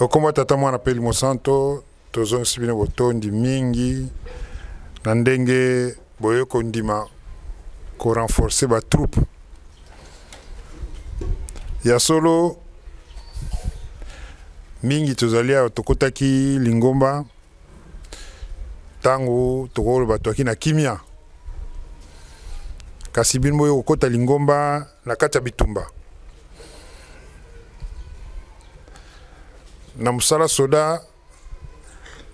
okombo tata mwana mpe limo santo tozongisi bino botondi mingi na ndenge boye kondima korenforce batroupe ya solo mingi tozali awa tokotaki lingomba ntango tokoloba toyaki na kimia kasi bino boye kokota lingomba na kati ya bitumba na mosala soda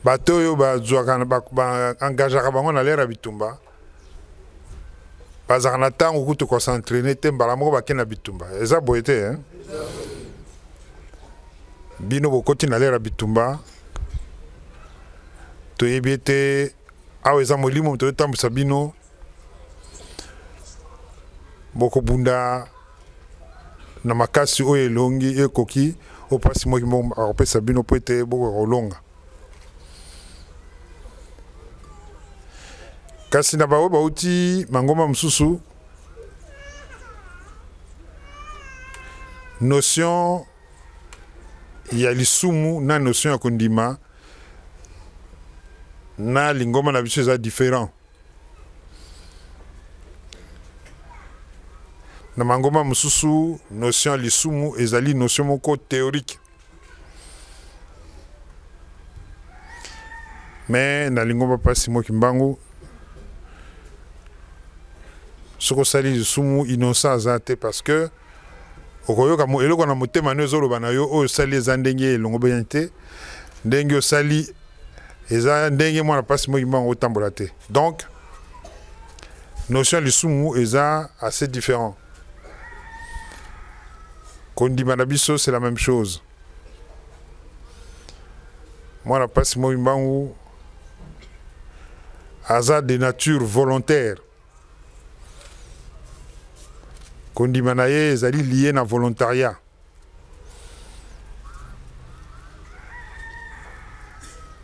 bato oyo bazwaka baengageaka bango na lere ya bitumba bazalaka na ntango kutu kosentraine te mbala moko bakei na bitumba eza boye te eh? bino bokoti na lere ya bitumba toyebi ete awa eza molimo tozotambwisa bino bokobunda na makasi oyo elongi ekoki oyo mpasi moki moko akopesa bino mpo ete bokoka kolonga kasi na baoyo bauti mangomba mosusu notion ya lisumu na notion ya kondima na lingomba na biso eza différent na mangomba mosusu notion ya lisumu ezali notion moko théorique me na lingomba mpasi mo kimbangu soki osali lisumu innocent aza te parce que okoyoka eloko na motema no ezoloba na yo oyo osali eza ndenge elongobeni te ndenge osali eza ndenge mwana mpasi moyimba yango otambola te donc notion ya lisumu eza assez différent kondima na biso c'est la même chose mwana mpasi moyimbangu aza de nature volontaire Kondima na ye ezali liye na volontariat.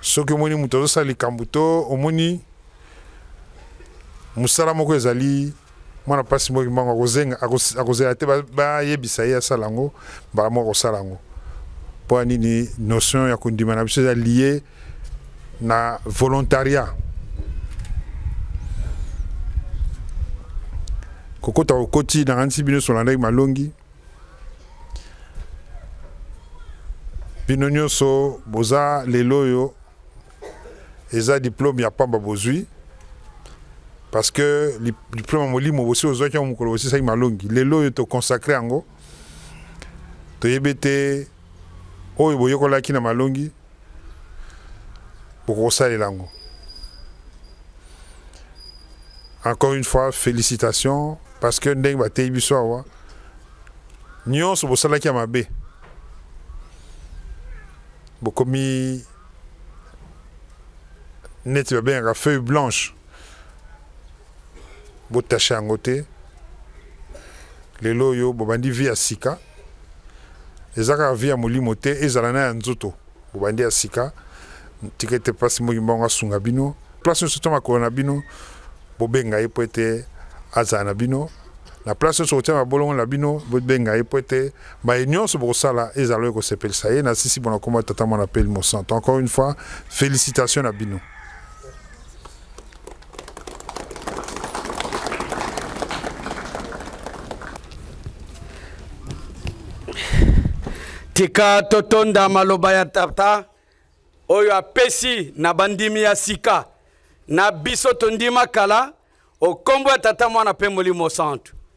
Soki omoni moto azosala likambo to omoni mosala moko ezali mwana mpasi moko kimbango akozenga akozela te bayebisa ye asala yango mbala moko akosala yango mpo ya nini notion ya kondima na biso eza lie na volontariat kokota kokoti nakanisi bino solandaki malongi bino nyonso boza lelo oyo eza diplome ya pamba bozwi parce que diplome ya molimo bosi ozwaki yango mokolo bosisaki malongi lelo oyo tokonsakre yango toyebi ete oyo boyekolaki na malongi bokosalela yango encore une fois félicitations parce que ndenge bateyi biso awa nyonso bosalaki ya mabe bokomi neti babengaka feuille blanche botashe yango te lelo oyo bobandi vie ya sika eza kaka vie ya molimo te ezala na ya nzoto bobandi ya sika tika ete mpasi moki mbango asunga bino place nyonso to makolo na bino bobenga ye mpo ete azala na bino na place nyonso kotia mabolongo na bino bobenga ye mpo ete maye nyonso bokosala ezala oyo ekosepelisa ye na sisi mpona nkoma tata mwana mpe limo santo encore une fois félicitation na bino tika totonda maloba ya tata oyo apesi na bandimi ya sika na biso tondima kala okombo ya tata mwana mpe molimo santu